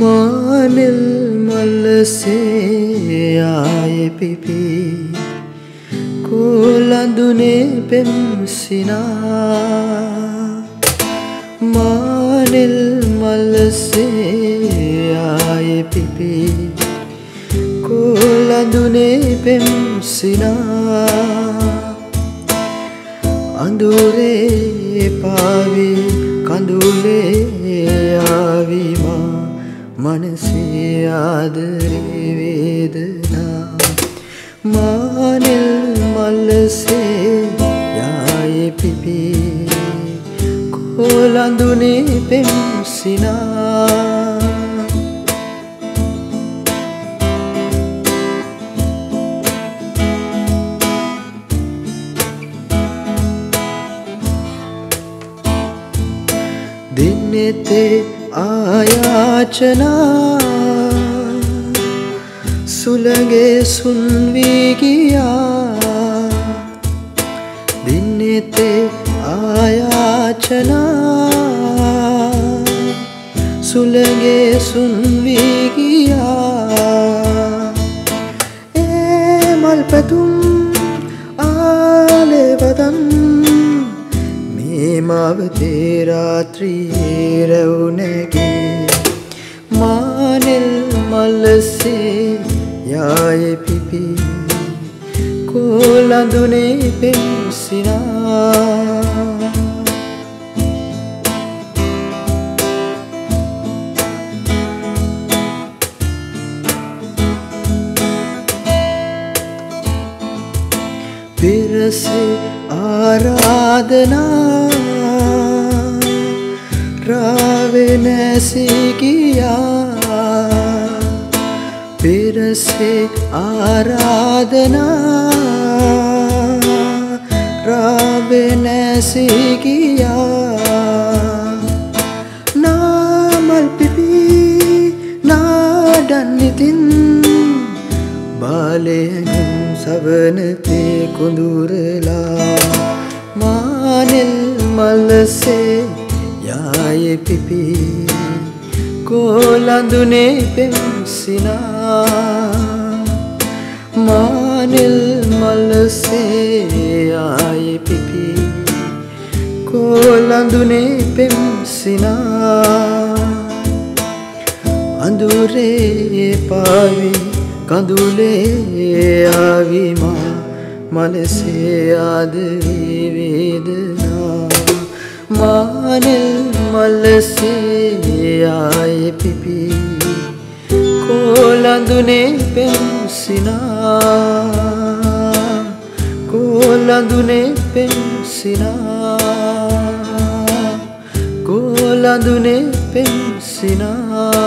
මානෙල් මල්ලසේ ආය පිපි. කෝලඳුනේ පෙම්සිනා මානෙල් මල්ලසේ ආය පිපි. කෝලඳුනේ පෙම්සිනා අඳුරේ පාවි කඳුලේ ආවිමා මනසේ ආදරේ වේදනා. මානෙල් මල්ලසේ යාය පිපි. කොලඳුනේ පෙම්සිනා දිනෙතේ ආයාචනා සුළගේ සුන්වීගියා දිනෙතේ ආයාචනා සුළගේ සුන්වීගියා මවතේ රාත්‍රියේ රැවුනැගේ මානෙල් මල්ලසේ යාය පිපි. කෝලඳුනේ පෙරසේ ආරාධනා. රාවෙනැසිගියා පෙරසේ ආරාධනා. රාවෙනැසිගියා බාලයගුම් සවනතේ කොඳුරලා මානෙල් මල්ලසේ යාය පිපි. කෝලඳුනේ පෙම්සිනා මානෙල් මල්ලසේ යාය පිපි. කෝලඳුනේ පෙම්සිනා අඳුරේ පාවි කඳුලේ ආවිමා මනසේ ආදරී වේදනා මානෙල් මල්ලසේ ආය පිපි කෝලඳුනේ පෙම්සිනා කෝලඳුනේ පෙම්සිනා කෝලඳුනේ පෙම්සිනා